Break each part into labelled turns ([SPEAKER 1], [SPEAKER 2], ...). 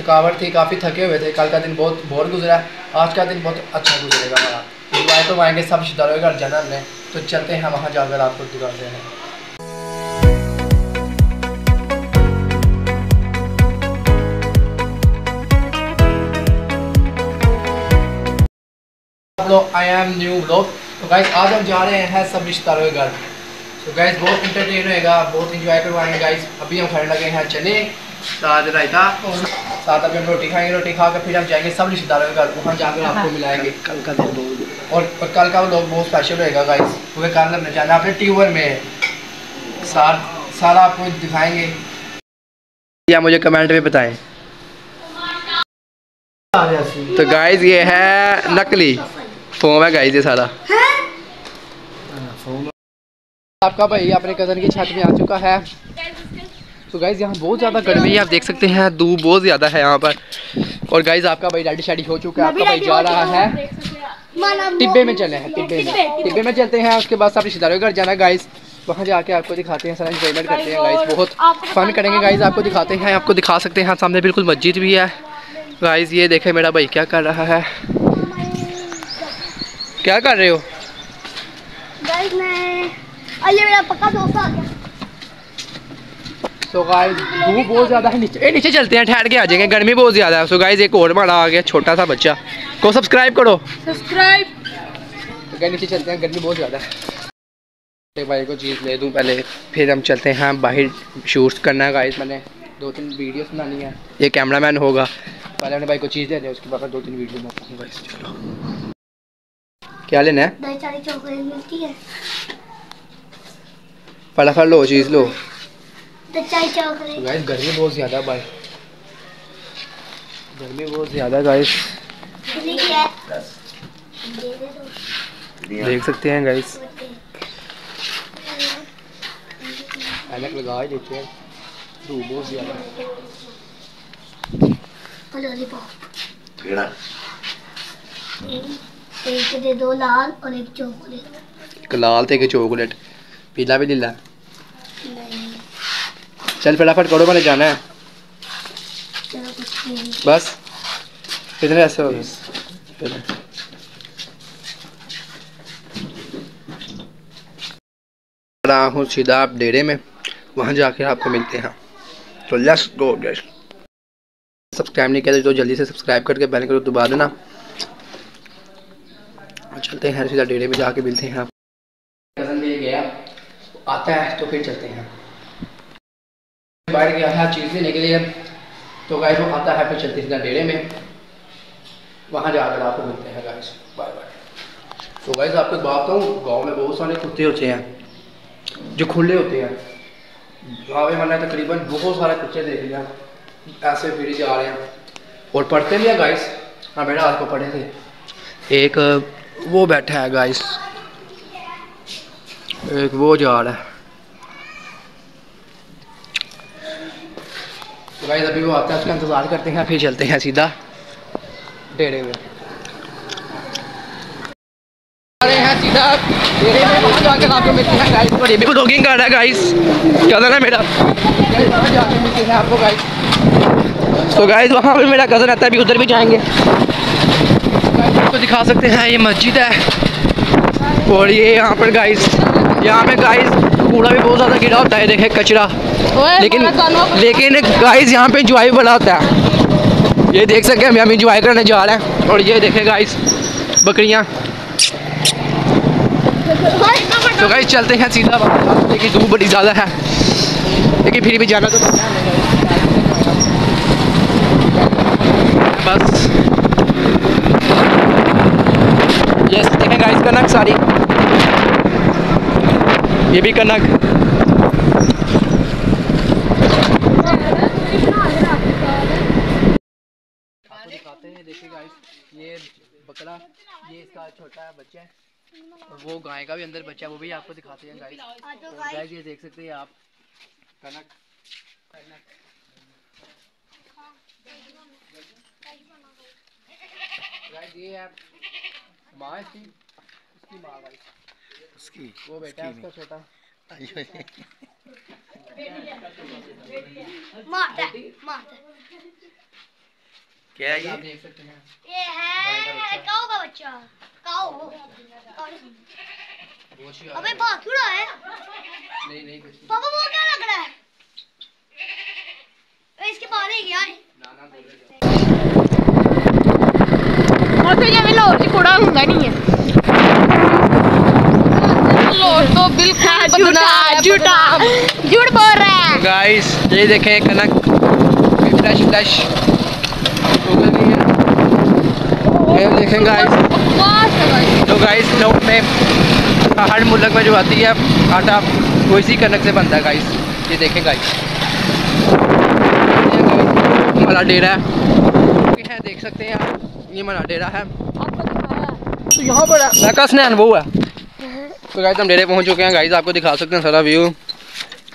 [SPEAKER 1] थकावट थी, काफ़ी थके हुए थे। कल का दिन बहुत बोर गुजरा। आज का दिन बहुत अच्छा गुजरेगा। हमारा इंजॉय तो आएँगे सब रिश्तेदारों के घर जाना तो चलते हैं वहाँ जाकर आपको दिखाते हैं आई एम न्यू ब्लॉग तो गाइस आज हम जा रहे हैं सब रिश्तेदारों के घर। तो गाइस बहुत इंटरटेन होएगा, बहुत इंजॉय करवाएँगे गाइस अभी हम खाने लगे हैं चने रायता साथ अभी हम रोटी खाएँगे रोटी खा कर फिर हम जाएँगे सब रिश्तेदारों के घर वहाँ जाकर आपको मिलाएँगे।
[SPEAKER 2] कल का दिन बहुत
[SPEAKER 1] और, और कल का लोग बहुत स्पेशल रहेगा गाइस क्योंकि कल हमने जाना अपने ट्यूबर में सार सारा आपको दिखाएँगे। या मुझे कमेंट में बताएँ। तो गाइस ये है नकली। फोम है गाइस ये सारा। आपका भाई अपने कज़न की छत में आ चुका है। तो गाइज़ यहाँ बहुत ज़्यादा गर्मी है, आप देख सकते हैं, धूप बहुत ज़्यादा है यहाँ पर। और गाइज़ आपका भाई रेडी शेडी हो चुका है, आपका भाई जा रहा है। टिब्बे में चले हैं, टिब्बे में। टिब्बे में चलते हैं, उसके बाद सब रिश्तेदारों के घर जाना गाइस वहाँ जाके आपको दिखाते हैं, सारा इंजॉयमेंट करते हैं गाइस बहुत फन करेंगे गाइस आपको दिखाते हैं, आपको दिखा सकते हैं, सामने बिल्कुल मस्जिद भी है। गाइज़ ये देखे, मेरा भाई क्या कर रहा है। क्या कर रहे हो?
[SPEAKER 3] गाइस मैं और मेरा पक्का दोस्त आ गया।
[SPEAKER 1] सो गाइस धूप बहुत ज़्यादा है नीचे ए नीचे चलते हैं ठहर के आ जाएँगे गर्मी बहुत ज़्यादा है। सो गाइस एक और बड़ा आ गया छोटा सा बच्चा। को सब्सक्राइब करो।
[SPEAKER 3] सब्सक्राइब
[SPEAKER 1] तो नीचे चलते हैं गर्मी बहुत ज़्यादा है। भाई को चीज़ ले दूँ पहले फिर हम चलते हैं बाहर शूट्स करना है गाइस मैंने दो तीन वीडियोस बनानी है। ये कैमरामैन होगा। पहले भाई को चीज़ दे दें उसके बाद दो तीन वीडियो गाइस चलो। क्या लेना है। फटाफट लो चीज़ लो। तो गाइस गर्मी बहुत ज़्यादा भाई गर्मी बहुत ज़्यादा गाइस देख सकते हैं गाइस ऐनक लगा ही देते हैं। धूप बहुत ज़्यादा।
[SPEAKER 3] एक दे दो लाल और एक चॉकलेट।
[SPEAKER 1] एक लाल थे एक चॉकलेट। पीला भी लीला चल फटाफट करो मैंने जाना है। बस कितने ऐसे हो गए। रहा हूँ सीधा आप डेरे में वहाँ जाकर आपको मिलते हैं। तो लेट्स गो गैस सब्सक्राइब नहीं किया तो जल्दी से सब्सक्राइब करके बेल को दबा देना। चलते हैं सीधा डेरे में जाके मिलते हैं आप। कज़न ले गया आता है तो फिर चलते हैं। बैठ गया है चीज़ लेने के लिए तो गाइस वो आता है फिर सीधा डेरे में। वहाँ जाकर आपको मिलते हैं गाइस बाय बाय। तो गाइस आपको बात कहूँ, गाँव में बहुत सारे कुत्ते होते हैं, जो खुले होते हैं। गाँव में मैंने तकरीबन बहुत सारे कुत्ते देख लिया ऐसे फिर जा रहे हैं। और पढ़ते भी हैं गाइस हाँ बेटा, आज को पढ़े थे। एक, वो बैठा है गाइस एक वो जा रहा है। तो गाइस अभी वो आता है उसका इंतज़ार करते हैं फिर चलते हैं सीधा डेरे में। हैं सीधा में वहाँ जाकर आपको मिलते हैं गाइस और ये भी ब्लॉगिंग कर रहा है गाइस कज़न है मेरा? जाके मिलते हैं आपको गाइस तो गाइस वहाँ पे मेरा कज़न आता है अभी उधर भी जाएँगे। आपको दिखा सकते हैं ये मस्जिद है। और ये यहाँ पर गाइस यहाँ पे गाइस कूड़ा भी बहुत ज़्यादा गिरा होता है देखे कचरा। लेकिन लेकिन गाइस यहाँ पे इंजॉय बड़ा होता है। ये देख सकते हैं हम इंजॉय करने जा रहे हैं। और ये देखे गाइस बकरियाँ। तो गाइस चलते हैं सीधा लेकिन धूप बड़ी ज़्यादा है। लेकिन फिर भी जाना तो बस। यस देखें गाइस कनक सारी। ये भी कनक। दिखाते ये बकरा, ये इसका छोटा बच्चा है वो गाय का भी अंदर बच्चा है, वो भी आपको दिखाते हैं गाइस ये देख सकते हैं आप, कनक गाइस ये माँ इसकी इसकी माँ
[SPEAKER 2] उसकी
[SPEAKER 1] वो बेटा है उसका छोटा
[SPEAKER 3] मारता है, मारता है।
[SPEAKER 2] क्या है
[SPEAKER 1] आप
[SPEAKER 2] ये
[SPEAKER 1] देख सकते हैं
[SPEAKER 3] ये है काऊ का बच्चा काऊ
[SPEAKER 1] गोशी आ
[SPEAKER 3] अबे भाग क्यों रहा है
[SPEAKER 1] नहीं नहीं कुछ नहीं
[SPEAKER 3] पापा वो क्या लग रहा है ए, इसके बाहर ही गया है
[SPEAKER 1] ना ना बोल रहे
[SPEAKER 4] ਉੱਥੇ ਜਿਵੇਂ ਲਾਹੌਰ 'ਚ ਕੁੜਾ ਹੁੰਦਾ ਨਹੀਂ ਹੈ वो बिल्कुल हाँ, झूठा झूठ बोल रहा है।
[SPEAKER 1] गाइस ये देखें कनक। फ्लश फ्लश ये देखें गाइस तो गाइस नोट में हर मुल्क में जो आती है आटा वो इसी कनक से बनता है गाइस ये देखें गाइस मला डेरा है। देख सकते हैं आप ये मला डेरा है। यहाँ पर है। वो है। तो गाइस हम डेरे पहुँच चुके हैं। गाइस आपको दिखा सकते हैं सारा व्यू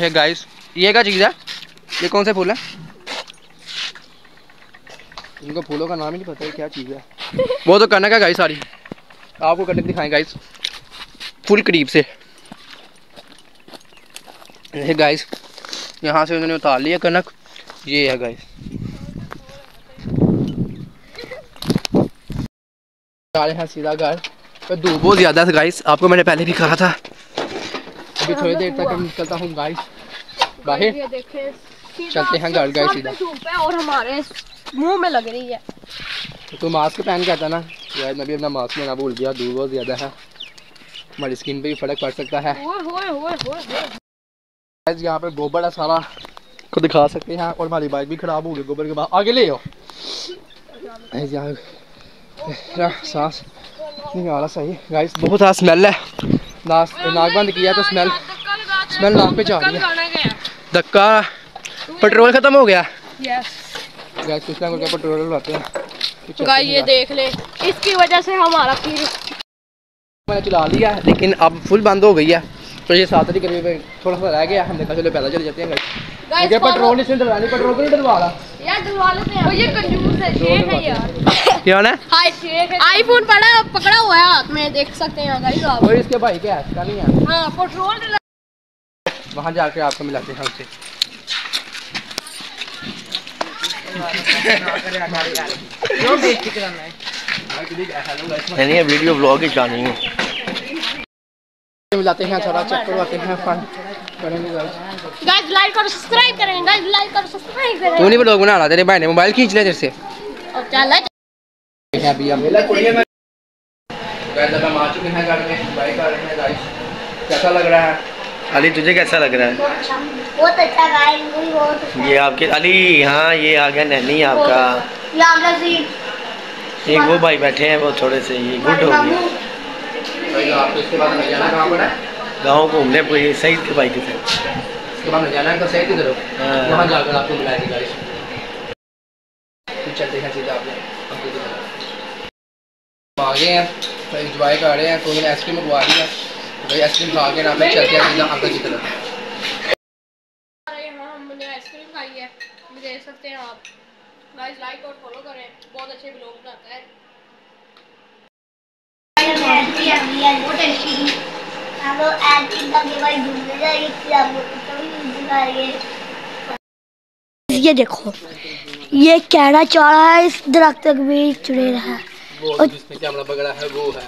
[SPEAKER 1] ये गाइस ये क्या चीज़ है? ये कौन से फूल है? इनको फूलों का नाम ही नहीं पता है क्या चीज़ है। वो तो कनक है गाइस सारी। आपको कनक दिखाएँ गाइस फुल करीब से। ये गाइस यहाँ से उन्होंने उतार लिया कनक। ये है गाइस हैं सीधा घर। धूप बहुत ज़्यादा था गाइस आपको मैंने पहले भी कहा था। अभी थोड़ी देर तक मैं निकलता हूँ गाइस बाहर। चलते हैं घर गए सीधा।
[SPEAKER 4] धूप है और हमारे मुँह में लग रही है।
[SPEAKER 1] तो तू मास्क पहन के आता ना? यार मैं भी अपना मास्क लेना भूल गया धूप बहुत ज़्यादा है। हमारी स्किन पे भी फ़र्क पड़ सकता है। गाइस यहाँ पे गोबर है सारा। को दिखा सकते हैं और हमारी बाइक भी खराब हो गई गोबर के बाद। आगे ले आओ। यहाँ सांस। नहीं आ रहा सही गाइस बहुत ज़्यादा स्मेल है नाक नाक बंद किया तो स्मेल स्मेल नाक पे जा रही है धक्का पेट्रोल खत्म हो गया
[SPEAKER 4] यस
[SPEAKER 1] गैस कुछ ना करके पेट्रोल डलवाते हैं
[SPEAKER 4] गाइस ये देख ले इसकी वजह से हमारा फिर
[SPEAKER 1] मैंने चला लिया लेकिन अब फुल बंद हो गई है तो ये सात के करीब थोड़ा सा रह गया हमने कहा चलो पैदल चले जाते हैं गाइस
[SPEAKER 4] गाइस
[SPEAKER 1] पेट्रोल इसने डलवानी पेट्रोल क्यों नहीं डलवा रहा
[SPEAKER 4] लेते ये कंजूस है शेख है यार।
[SPEAKER 1] क्या है
[SPEAKER 4] हाय है। आईफोन पड़ा पकड़ा हुआ है हाथ में देख सकते हैं गाइस आप।
[SPEAKER 1] इसके भाई के ऐसा नहीं है?
[SPEAKER 4] हाँ पेट्रोल डला।
[SPEAKER 1] वहाँ जाके आपको मिलाते हैं हमसे।
[SPEAKER 2] वीडियो ब्लॉग ही
[SPEAKER 1] मिलाते हैं थोड़ा चेक करवाते हैं फन करेंगे गाइस
[SPEAKER 4] गाइस लाइक और सब्सक्राइब करें गाइस लाइक और सब्सक्राइब करें
[SPEAKER 1] तू नहीं ब्लॉग बना रहा तेरे भाई ने मोबाइल खींच लिया तेरे से।
[SPEAKER 4] और चल
[SPEAKER 1] है। अभी हम गाइस अब हम आ चुके हैं घर में। बाइक आ रहे हैं गाइस कैसा लग रहा है?
[SPEAKER 2] अली तुझे कैसा लग रहा है?
[SPEAKER 3] बहुत अच्छा। गाय मुझे बहुत अच्छा।
[SPEAKER 2] ये आपके अली हाँ ये आ गया नैनी आपका। एक वो भाई बैठे हैं वो थोड़े से ये गुड हो गया
[SPEAKER 1] भाई आपको इसके बाद जाना कहाँ पर है?
[SPEAKER 2] गाँव घूमने को ये सही थे भाई
[SPEAKER 1] है? तो
[SPEAKER 2] हाँ।
[SPEAKER 1] चलते हैं सीधा आ गए हैं तो इंजॉय कर रहे हैं तो आइसक्रीम मंगवा है। तो भाई आइसक्रीम खा के ना फिर चलते हैं सीधा अंकल की तरफ़।
[SPEAKER 4] हमने आइसक्रीम खाई है। देख सकते हैं आप। गाइस लाइक और फॉलो करें। बहुत अच्छे ब्लॉग बनाता है।
[SPEAKER 3] हम लोग एक्टिंग करके भाई घूमने जाएँगे फिर हम लोग कभी दिखाएँगे ये देखो ये कैड़ा चौड़ा है इस दरख्त तक भी चुड़ैल है।
[SPEAKER 1] वो जिसमें कैमरा पकड़ा है वो है।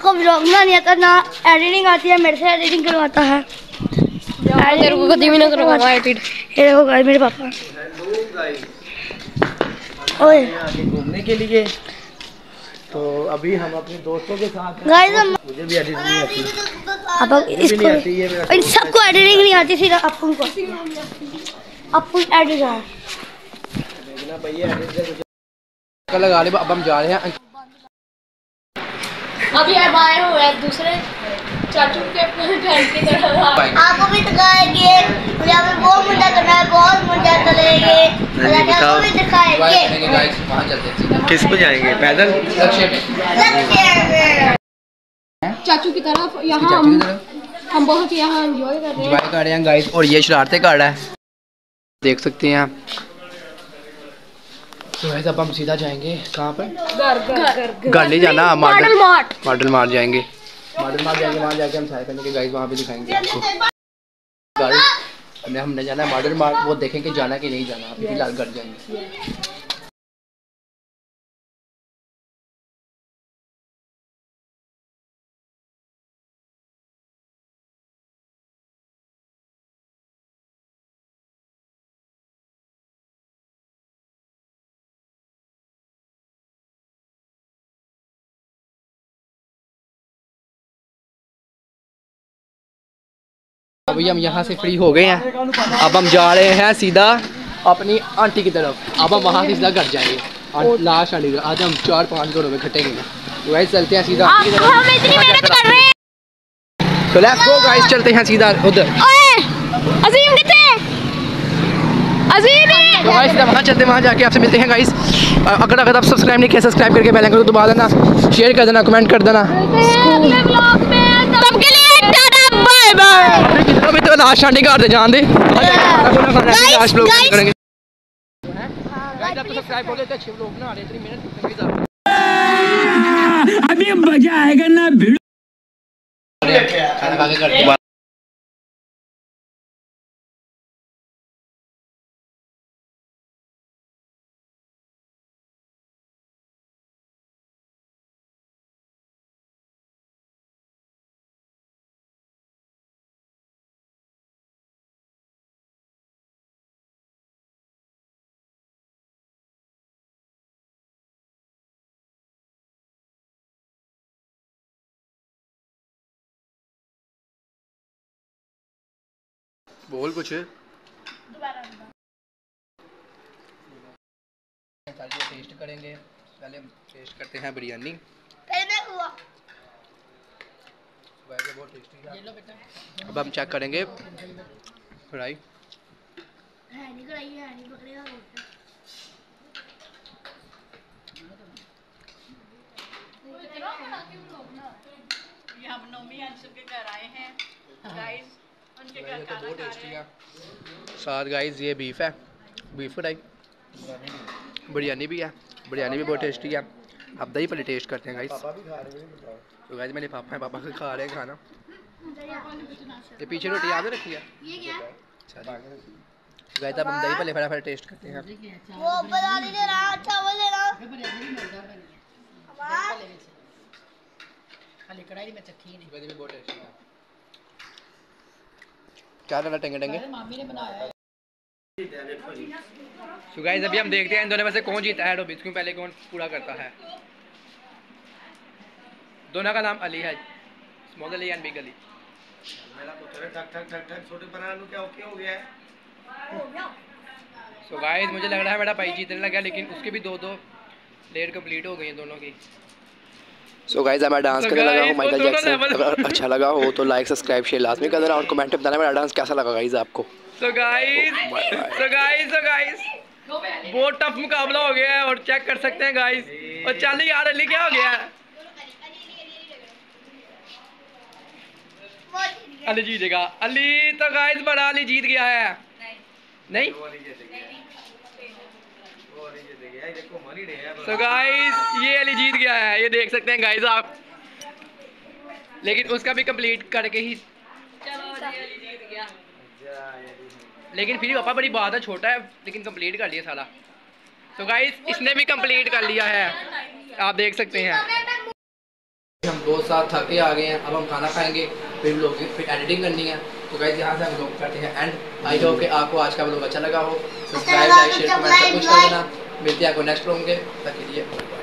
[SPEAKER 3] को ब्लॉग ना नहीं आता ना एडिटिंग आती है मेरे से एडिटिंग करवाता है।
[SPEAKER 4] तेरे को कभी ना करवाऊँगा एडिट
[SPEAKER 3] ये देखो गाइस मेरे पापा। ओए।
[SPEAKER 2] घूमने के लिए। तो अभी हम अपने दोस्तों के साथ हैं। मुझे भी एडिटिंग नहीं आती।
[SPEAKER 3] अब इसको
[SPEAKER 2] आती है
[SPEAKER 3] इन सबको एडिटिंग नहीं आती सिर्फ़ अपन को अपन एडिटर है
[SPEAKER 1] कल लगा ले अब हम जा रहे हैं।
[SPEAKER 4] अभी अब आए हुए हैं दूसरे चाचू के घर की तरफ़
[SPEAKER 1] बाइक
[SPEAKER 3] आपको भी दिखाएँगे। यहाँ पे बहुत मज़ा करना है बहुत मज़ा करेंगे आपको भी दिखाएँगे।
[SPEAKER 2] किस पे जाएँगे? पैदल?
[SPEAKER 1] लक्ष्य में।
[SPEAKER 3] लक्ष्य
[SPEAKER 4] चाचू की तरफ़ यहाँ हम हम बहुत यहाँ एंजॉय कर रहे हैं।
[SPEAKER 1] कर रहे हैं गाइस और ये शरारतें कर रहा है। देख सकते हैं आप। तो गाइस अब हम सीधा जाएँगे। कहाँ पर?
[SPEAKER 4] घर घर
[SPEAKER 1] घर। नहीं जाना
[SPEAKER 4] मॉडल मार्ट
[SPEAKER 1] मॉडल मार जाएँगे। मॉडल मार जाएँगे, वहाँ जाके हम साइकिल के गाइस वहाँ पे दिखाएँगे आपको। गाइस हमने हमने जाना है मॉडल मार्ट वो देखेंगे जाना कि नहीं जाना, अभी घर जाएँगे। अभी हम यहाँ से फ्री हो गए हैं। अब हम जा रहे हैं सीधा अपनी आंटी की तरफ़। अब हम वहाँ से सीधा घर जाएँगे। और लास्ट आंटी आज हम चार पाँच घरों में खटेंगे तो वैसे चलते हैं सीधा। आंटी की तरफ़।
[SPEAKER 3] हैं।
[SPEAKER 1] तो लेट्स गो गाइस चलते हैं सीधा उधर।
[SPEAKER 3] ओए अजीम कितने अजीम
[SPEAKER 1] तो गाइस सीधा वहाँ चलते हैं वहाँ जाके आपसे मिलते हैं गाइस अगर अगर आप सब्सक्राइब नहीं किया सब्सक्राइब करके बेल आइकन को दबा देना। शेयर कर देना कमेंट कर देना
[SPEAKER 3] अगले ब्लॉग में तब के लिए टाटा बाय बाय
[SPEAKER 1] अभी तो लाश आंटी घर जान दे।
[SPEAKER 3] लोग
[SPEAKER 1] करेंगे।
[SPEAKER 5] अभी मज़ा आएगा ना
[SPEAKER 1] बोल कुछ। टेस्ट करेंगे। पहले टेस्ट करते हैं बिरयानी।
[SPEAKER 3] पहले हुआ।
[SPEAKER 1] वैसे बहुत टेस्टी है अब हम चेक करेंगे। फ्राई
[SPEAKER 3] है नहीं कराई है नहीं पकड़ेगा
[SPEAKER 6] ये हम नौमी अंशुल के घर आए हैं। गाइस
[SPEAKER 1] तो बहुत टेस्टी है। साथ गाइस ये बीफ है। बीफ फ्राई बिरयानी भी है। बिरयानी भी बहुत टेस्टी है। अब दही पहले टेस्ट करते हैं गाइस तो गाइस मेरे पापा हैं पापा खा रहे हैं खाना। ये पीछे रोटी याद रखी है?
[SPEAKER 3] ये क्या?
[SPEAKER 1] अच्छा गाइस अब हम दही पहले फटाफट टेस्ट करते हैं।
[SPEAKER 3] वो बता दीजिए ना चावल देना हमारा
[SPEAKER 6] खाली कढ़ाई में चखी नहीं।
[SPEAKER 1] बिरयानी भी बहुत टेस्टी है। क्या करना टेंगे टेंगे?
[SPEAKER 6] मामी ने बनाया है।
[SPEAKER 1] सो गाइस अभी हम देखते हैं इन दोनों में से कौन जीता है डोबिस क्यों पहले कौन पूरा करता है? दोनों का नाम अली है small Ali and big Ali. So guys मुझे लग रहा है मेरा भाई जीतने लगा लेकिन उसके भी दो दो लेट कंप्लीट हो गई हैं दोनों की। सो गाइस मैं डांस करने लगा हूँ माइकल जैक्सन अगर अच्छा लगा हो तो लाइक सब्सक्राइब शेयर लाजमी कर देना और कमेंट में बताना मेरा डांस कैसा लगा गाइस आपको।
[SPEAKER 7] So guys so guys so guys बहुत टफ मुकाबला हो गया है और चेक कर सकते हैं गाइस और चल यार अली क्या हो गया है? अली जीतेगा। अली तो गाइस बड़ा अली जीत गया है। नहीं। सो गाइस ये अली जीत गया है। ये देख सकते हैं गाइस आप। लेकिन उसका भी कंप्लीट करके ही लेकिन फिर पापा बड़ी बात है छोटा है लेकिन कंप्लीट कर लिया सारा तो गाइस इसने भी कंप्लीट कर लिया है। आप देख सकते हैं।
[SPEAKER 1] हम दो साथ थके आ गए हैं अब हम खाना खाएँगे फिर लोग फिर एडिटिंग करनी है। तो गाइस यहाँ से हम लोग करते हैं एंड आई होप कि आपको आज का व्लॉग अच्छा लगा हो। सब्सक्राइब लाइक शेयर कमेंट सब कुछ कर देना। मिलते हैं आपको नेक्स्ट रूम के तक के लिए।